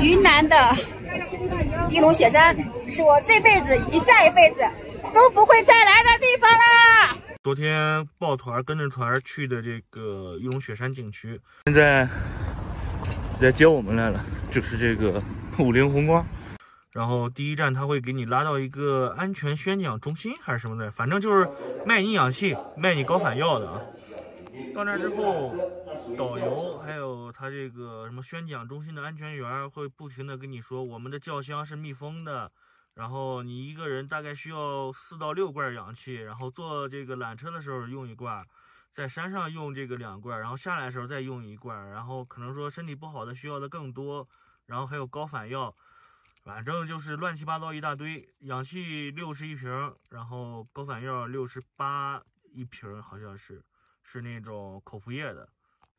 云南的玉龙雪山是我这辈子以及下一辈子都不会再来的地方啦。昨天抱团跟着团去的这个玉龙雪山景区，现在来接我们来了，就是这个五菱宏光。然后第一站他会给你拉到一个安全宣讲中心还是什么的，反正就是卖你氧气、卖你高反药的啊。到那之后，导游还有他这个什么宣讲中心的安全员会不停的跟你说，我们的轿厢是密封的，然后你一个人大概需要四到六罐氧气，然后坐这个缆车的时候用一罐，在山上用这个两罐，然后下来的时候再用一罐，然后可能说身体不好的需要的更多，然后还有高反药。反正就是乱七八糟一大堆，氧气六十一瓶，然后高反药六十八一瓶，好像是是那种口服液的。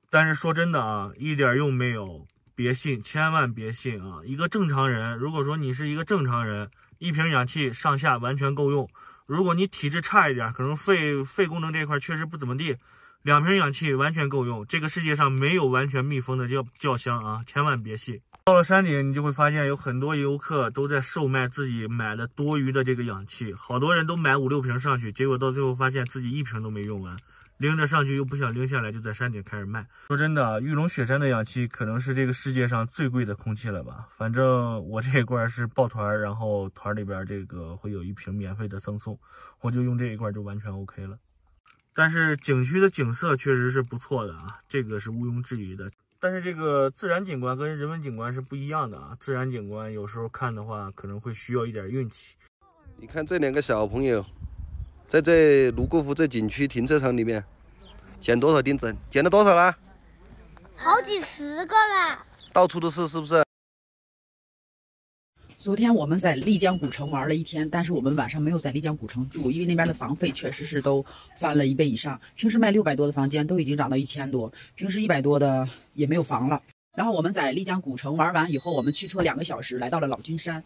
但是说真的啊，一点用没有，别信，千万别信啊！一个正常人，如果说你是一个正常人，一瓶氧气上下完全够用。如果你体质差一点，可能肺肺功能这一块确实不怎么地，两瓶氧气完全够用。这个世界上没有完全密封的叫轿箱啊，千万别信。到了山顶，你就会发现有很多游客都在售卖自己买的多余的这个氧气，好多人都买五六瓶上去，结果到最后发现自己一瓶都没用完，拎着上去又不想拎下来，就在山顶开始卖。说真的，玉龙雪山的氧气可能是这个世界上最贵的空气了吧？反正我这一罐是抱团，然后团里边这个会有一瓶免费的赠送，我就用这一罐就完全 OK 了。但是景区的景色确实是不错的啊，这个是毋庸置疑的。但是这个自然景观跟人文景观是不一样的啊！自然景观有时候看的话，可能会需要一点运气。你看这两个小朋友，在这泸沽湖这景区停车场里面捡多少钉子？捡了多少啦？好几十个啦。到处都是，是不是？昨天我们在丽江古城玩了一天，但是我们晚上没有在丽江古城住，因为那边的房费确实是都翻了一倍以上。平时卖六百多的房间都已经涨到一千多，平时一百多的也没有房了。然后我们在丽江古城玩完以后，我们驱车两个小时来到了老君山。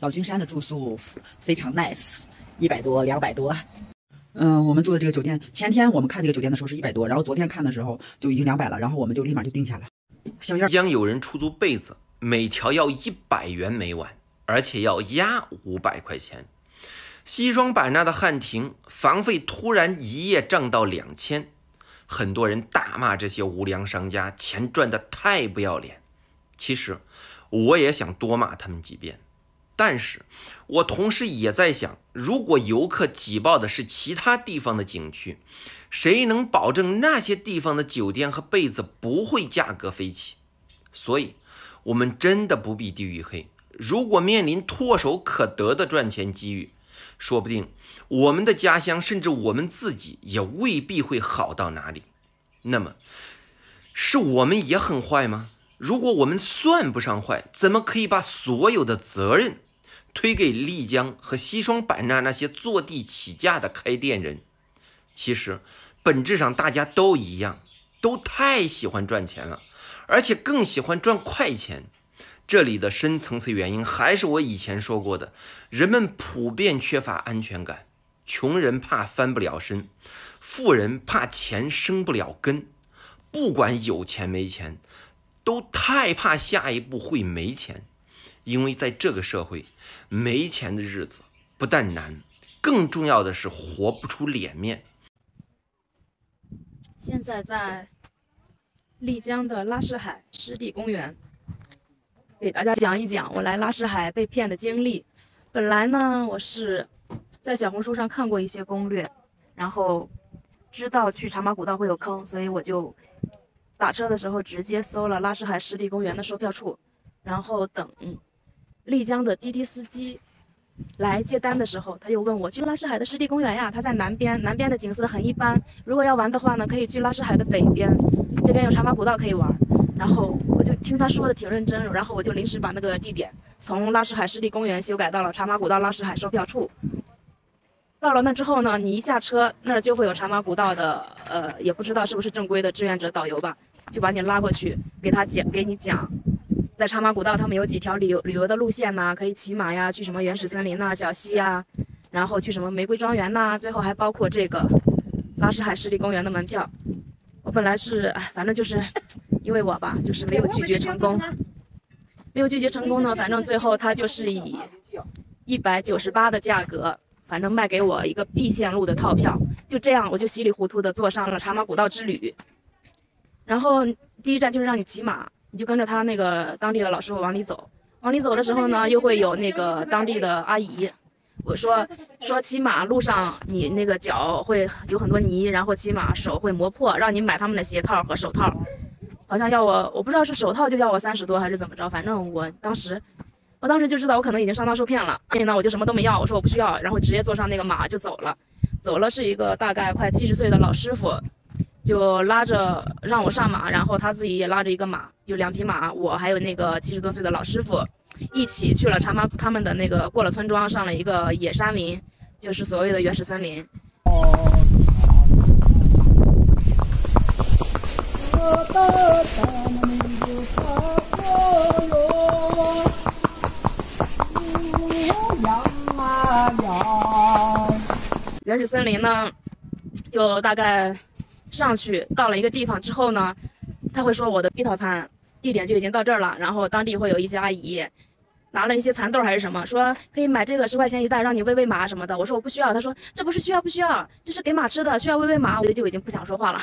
老君山的住宿非常 nice，一百多、两百多。嗯，我们住的这个酒店，前天我们看这个酒店的时候是一百多，然后昨天看的时候就已经两百了，然后我们就立马就定下了。小院将有人出租被子。每条要一百元每晚，而且要押五百块钱。西双版纳的汉庭房费突然一夜涨到两千，很多人大骂这些无良商家钱赚的太不要脸。其实我也想多骂他们几遍，但是我同时也在想，如果游客挤爆的是其他地方的景区，谁能保证那些地方的酒店和被子不会价格飞起？所以。我们真的不必地域黑。如果面临唾手可得的赚钱机遇，说不定我们的家乡甚至我们自己也未必会好到哪里。那么，是我们也很坏吗？如果我们算不上坏，怎么可以把所有的责任推给丽江和西双版纳那些坐地起价的开店人？其实，本质上大家都一样，都太喜欢赚钱了。而且更喜欢赚快钱，这里的深层次原因还是我以前说过的，人们普遍缺乏安全感。穷人怕翻不了身，富人怕钱生不了根。不管有钱没钱，都太怕下一步会没钱，因为在这个社会，没钱的日子不但难，更重要的是活不出脸面。现在在。丽江的拉市海湿地公园，给大家讲一讲我来拉市海被骗的经历。本来呢，我是在小红书上看过一些攻略，然后知道去茶马古道会有坑，所以我就打车的时候直接搜了拉市海湿地公园的售票处，然后等丽江的滴滴司机。来接单的时候，他又问我去拉市海的湿地公园呀，他在南边，南边的景色很一般。如果要玩的话呢，可以去拉市海的北边，这边有茶马古道可以玩。然后我就听他说的挺认真，然后我就临时把那个地点从拉市海湿地公园修改到了茶马古道拉市海售票处。到了那之后呢，你一下车那儿就会有茶马古道的，呃，也不知道是不是正规的志愿者导游吧，就把你拉过去给他讲，给你讲。在茶马古道，他们有几条旅游旅游的路线呢？可以骑马呀，去什么原始森林呐、小溪呀，然后去什么玫瑰庄园呐，最后还包括这个拉市海湿地公园的门票。我本来是，反正就是因为我吧，就是没有拒绝成功，没有拒绝成功呢，反正最后他就是以一百九十八的价格，反正卖给我一个 B 线路的套票，就这样我就稀里糊涂的坐上了茶马古道之旅。然后第一站就是让你骑马，你就跟着他那个当地的老师傅往里走。往里走的时候呢，又会有那个当地的阿姨。我说说骑马路上你那个脚会有很多泥，然后骑马手会磨破，让你买他们的鞋套和手套。好像要我，我不知道是手套就要我三十多还是怎么着，反正我当时，我当时就知道我可能已经上当受骗了，所以呢我就什么都没要，我说我不需要，然后直接坐上那个马就走了。走了是一个大概快七十岁的老师傅。就拉着让我上马，然后他自己也拉着一个马，就两匹马，我还有那个七十多岁的老师傅，一起去了茶马他们的那个过了村庄，上了一个野山林，就是所谓的原始森林。原始森林呢，就大概。上去到了一个地方之后呢，他会说我的 B 套餐地点就已经到这儿了，然后当地会有一些阿姨拿了一些蚕豆还是什么，说可以买这个十块钱一袋，让你喂喂马什么的。我说我不需要，他说这不是需要不需要，这是给马吃的，需要喂喂马。我就已经不想说话了，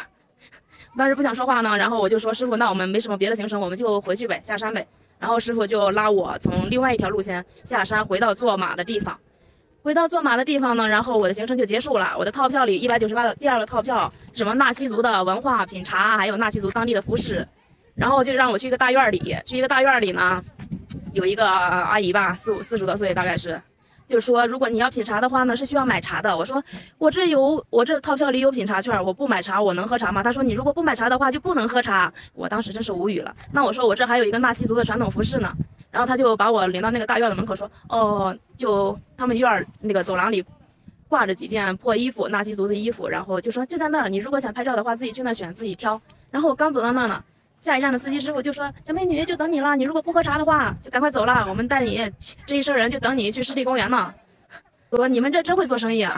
当时不想说话呢，然后我就说师傅，那我们没什么别的行程，我们就回去呗，下山呗。然后师傅就拉我从另外一条路线下山，回到坐马的地方。回到坐马的地方呢，然后我的行程就结束了。我的套票里一百九十八的第二个套票，什么纳西族的文化品茶，还有纳西族当地的服饰，然后就让我去一个大院里，去一个大院里呢，有一个阿姨吧，四五四十多岁大概是。就说如果你要品茶的话呢，是需要买茶的。我说我这有我这套票里有品茶券，我不买茶我能喝茶吗？他说你如果不买茶的话就不能喝茶。我当时真是无语了。那我说我这还有一个纳西族的传统服饰呢。然后他就把我领到那个大院的门口说，哦，就他们院那个走廊里挂着几件破衣服，纳西族的衣服。然后就说就在那儿，你如果想拍照的话，自己去那选，自己挑。然后我刚走到那儿呢。下一站的司机师傅就说：“小美女就等你了，你如果不喝茶的话，就赶快走了。我们带你这一车人就等你去湿地公园呢。”我说：“你们这真会做生意啊！”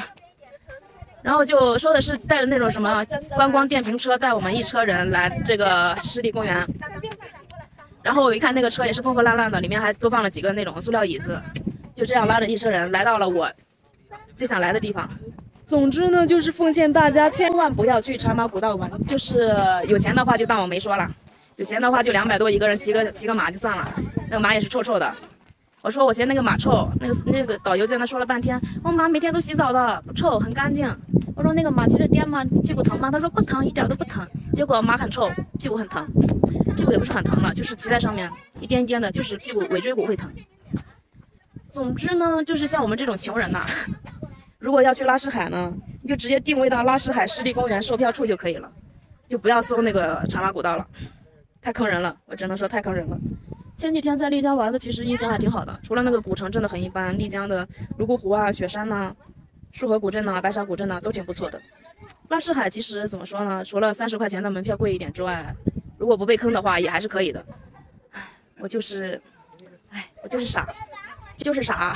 然后就说的是带着那种什么观光电瓶车带我们一车人来这个湿地公园。然后我一看那个车也是破破烂烂的，里面还多放了几个那种塑料椅子。就这样拉着一车人来到了我最想来的地方。总之呢，就是奉劝大家千万不要去茶马古道玩，就是有钱的话就当我没说了。有钱的话就两百多一个人骑个骑个马就算了，那个马也是臭臭的。我说我嫌那个马臭，那个那个导游在那说了半天，我马每天都洗澡的，不臭，很干净。我说那个马骑着颠吗？屁股疼吗？他说不疼，一点都不疼。结果马很臭，屁股很疼，屁股也不是很疼了，就是骑在上面一颠一颠的，就是屁股尾椎骨会疼。总之呢，就是像我们这种穷人呐，如果要去拉什海呢，你就直接定位到拉什海湿地公园售票处就可以了，就不要搜那个茶马古道了。太坑人了，我只能说太坑人了。前几天在丽江玩的，其实印象还挺好的，除了那个古城真的很一般，丽江的泸沽湖啊、雪山呐、束河古镇呐、白沙古镇呐都挺不错的。拉市海其实怎么说呢？除了三十块钱的门票贵一点之外，如果不被坑的话，也还是可以的。唉，我就是，唉，我就是傻，就是傻。